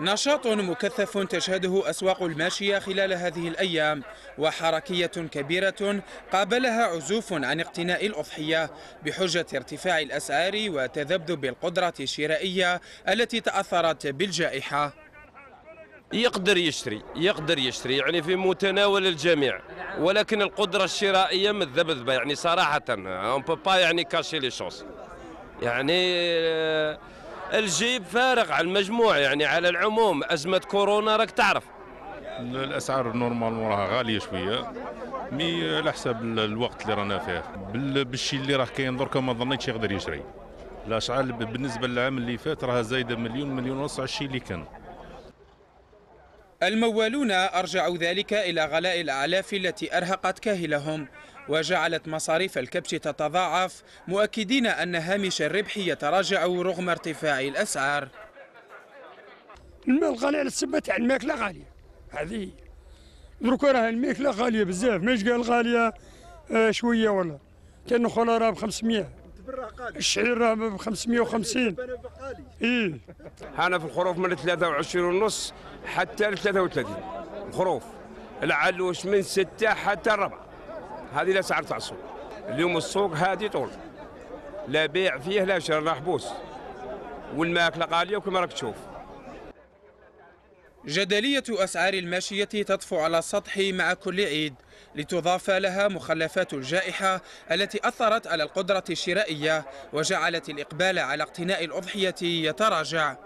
نشاط مكثف تشهده أسواق الماشية خلال هذه الأيام وحركية كبيرة قابلها عزوف عن اقتناء الأضحية بحجة ارتفاع الأسعار وتذبذب القدرة الشرائية التي تأثرت بالجائحة. يقدر يشتري يقدر يشتري يعني في متناول الجميع ولكن القدرة الشرائية مذبذبة يعني صراحة on peut pas يعني cacher les يعني آه، الجيب فارغ على المجموع يعني على العموم. أزمة كورونا راك تعرف. الأسعار normalement راها غالية شوية mais على حساب الوقت اللي رانا فيه. بال- بالشي اللي راه كاين دركا ما ظنيتش يقدر يشري الاسعار بالنسبة للعام اللي فات راها زايدة مليون مليون ونص على الشيء اللي كان. الموالون أرجعوا ذلك إلى غلاء الأعلاف التي أرهقت كاهلهم وجعلت مصاريف الكبش تتضاعف مؤكدين أن هامش الربح يتراجع رغم ارتفاع الأسعار. الماء الغالي على السبة تاع الماكلة غالية. هذه هي. دروكا راه الماكلة غالية بزاف. ماش قال غالية؟ آه شوية ولا كان الخلا راه ب 500 الشعير راه ب 550 إيه. أنا في الخروف من 23 ونص حتى ل 33 الخروف. العلوش من 6 حتى الربع هذه الاسعار تاع السوق اليوم السوق هادي طول. لا بيع فيه لا شراء محبوس والماكلة غالية وكما راك تشوف. جدلية أسعار الماشية تطفو على السطح مع كل عيد لتضاف لها مخلفات الجائحة التي أثرت على القدرة الشرائية وجعلت الإقبال على اقتناء الأضحية يتراجع.